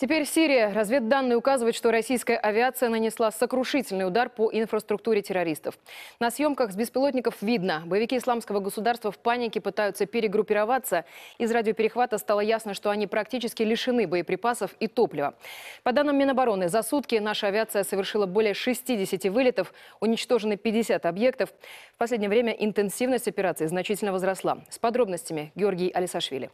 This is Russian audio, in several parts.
Теперь Сирия. Разведданные указывают, что российская авиация нанесла сокрушительный удар по инфраструктуре террористов. На съемках с беспилотников видно, боевики исламского государства в панике пытаются перегруппироваться. Из радиоперехвата стало ясно, что они практически лишены боеприпасов и топлива. По данным Минобороны, за сутки наша авиация совершила более 60 вылетов, уничтожены 50 объектов. В последнее время интенсивность операции значительно возросла. С подробностями Георгий Алисашвили.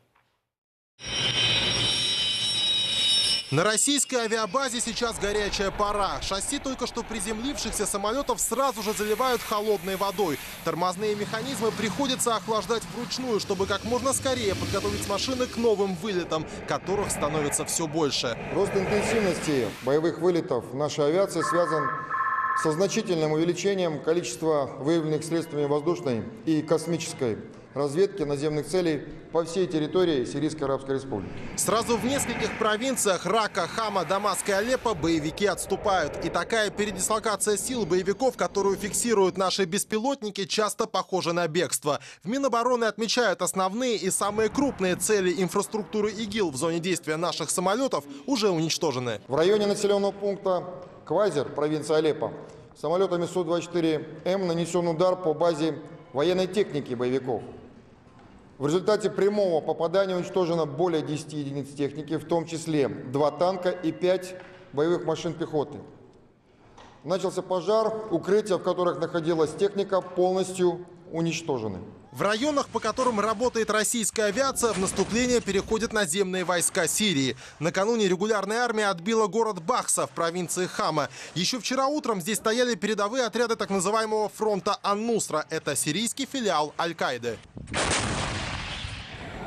На российской авиабазе сейчас горячая пора. Шасси только что приземлившихся самолетов сразу же заливают холодной водой. Тормозные механизмы приходится охлаждать вручную, чтобы как можно скорее подготовить машины к новым вылетам, которых становится все больше. Рост интенсивности боевых вылетов нашей авиации связан со значительным увеличением количества выявленных средствами воздушной и космической разведки наземных целей по всей территории Сирийской Арабской Республики. Сразу в нескольких провинциях Рака, Хама, Дамаск и Алеппо боевики отступают. И такая передислокация сил боевиков, которую фиксируют наши беспилотники, часто похожа на бегство. В Минобороны отмечают основные и самые крупные цели инфраструктуры ИГИЛ в зоне действия наших самолетов уже уничтожены. В районе населенного пункта Квазер, провинция Алеппо, самолетами Су-24М нанесен удар по базе военной техники боевиков. В результате прямого попадания уничтожено более 10 единиц техники, в том числе 2 танка и 5 боевых машин пехоты. Начался пожар, укрытия, в которых находилась техника, полностью уничтожены. В районах, по которым работает российская авиация, в наступление переходят наземные войска Сирии. Накануне регулярная армия отбила город Бахса в провинции Хама. Еще вчера утром здесь стояли передовые отряды так называемого фронта Ан-Нусра. Это сирийский филиал Аль-Каиды.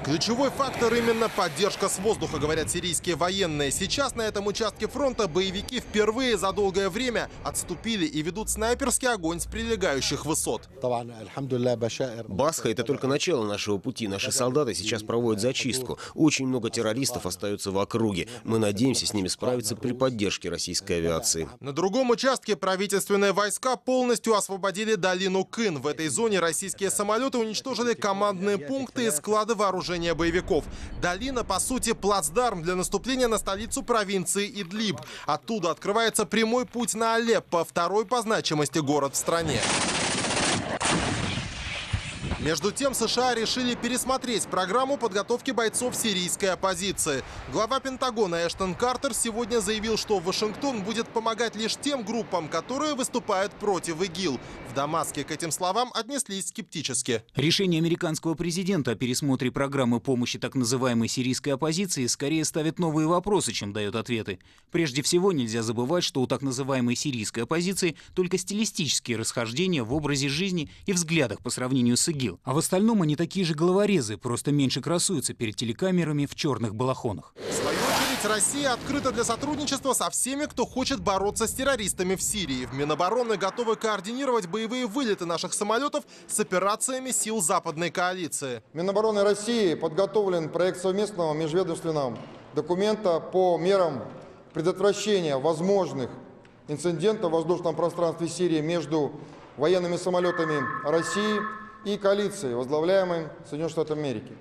Ключевой фактор именно поддержка с воздуха, говорят сирийские военные. Сейчас на этом участке фронта боевики впервые за долгое время отступили и ведут снайперский огонь с прилегающих высот. Басха – это только начало нашего пути. Наши солдаты сейчас проводят зачистку. Очень много террористов остаются в округе. Мы надеемся с ними справиться при поддержке российской авиации. На другом участке правительственные войска полностью освободили долину Кын. В этой зоне российские самолеты уничтожили командные пункты и склады вооружения движения боевиков. Долина, по сути, плацдарм для наступления на столицу провинции Идлиб. Оттуда открывается прямой путь на Алеппо, второй по значимости город в стране. Между тем, США решили пересмотреть программу подготовки бойцов сирийской оппозиции. Глава Пентагона Эштон Картер сегодня заявил, что Вашингтон будет помогать лишь тем группам, которые выступают против ИГИЛ. В Дамаске к этим словам отнеслись скептически. Решение американского президента о пересмотре программы помощи так называемой сирийской оппозиции скорее ставит новые вопросы, чем дает ответы. Прежде всего, нельзя забывать, что у так называемой сирийской оппозиции только стилистические расхождения в образе жизни и взглядах по сравнению с ИГИЛ А в остальном они такие же головорезы, просто меньше красуются перед телекамерами в черных балахонах. В свою очередь, Россия открыта для сотрудничества со всеми, кто хочет бороться с террористами в Сирии. В Минобороны готовы координировать боевые вылеты наших самолетов с операциями сил западной коалиции. Минобороны России подготовлен проект совместного межведомственного документа по мерам предотвращения возможных инцидентов в воздушном пространстве Сирии между военными самолетами России и коалиции, возглавляемой Соединенными Штатами Америки.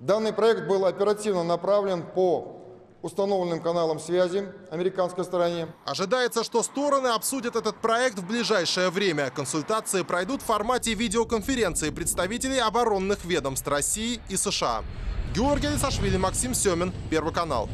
Данный проект был оперативно направлен по установленным каналам связи американской стороне. Ожидается, что стороны обсудят этот проект в ближайшее время. Консультации пройдут в формате видеоконференции представителей оборонных ведомств России и США. Георгий Лисашвили, Максим Семин, Первый канал.